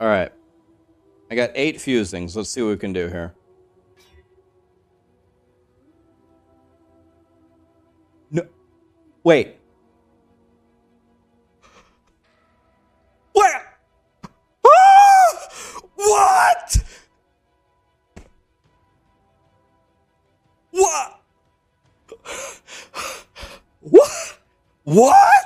All right. I got eight fusings. Let's see what we can do here. No. Wait. Where? Ah! What? What? What? What?